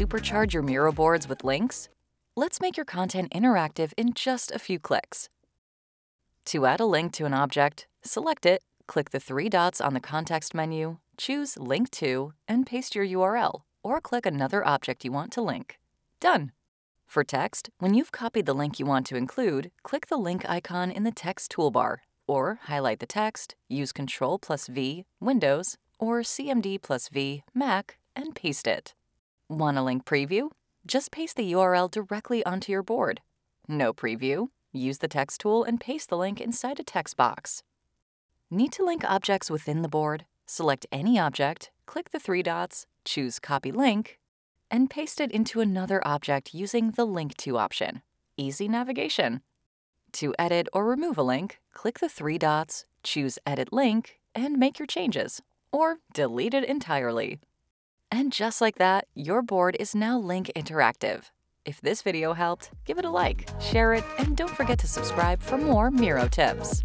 supercharge your Miro boards with links? Let's make your content interactive in just a few clicks. To add a link to an object, select it, click the three dots on the context menu, choose Link to, and paste your URL, or click another object you want to link. Done! For text, when you've copied the link you want to include, click the link icon in the text toolbar, or highlight the text, use Ctrl plus V, Windows, or CMD plus V, Mac, and paste it. Want a link preview? Just paste the URL directly onto your board. No preview? Use the text tool and paste the link inside a text box. Need to link objects within the board? Select any object, click the three dots, choose Copy Link, and paste it into another object using the Link To option. Easy navigation. To edit or remove a link, click the three dots, choose Edit Link, and make your changes, or delete it entirely. And just like that, your board is now Link Interactive. If this video helped, give it a like, share it, and don't forget to subscribe for more Miro tips.